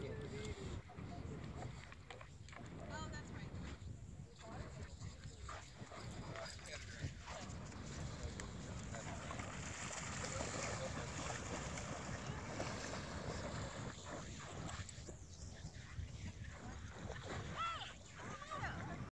Morgan.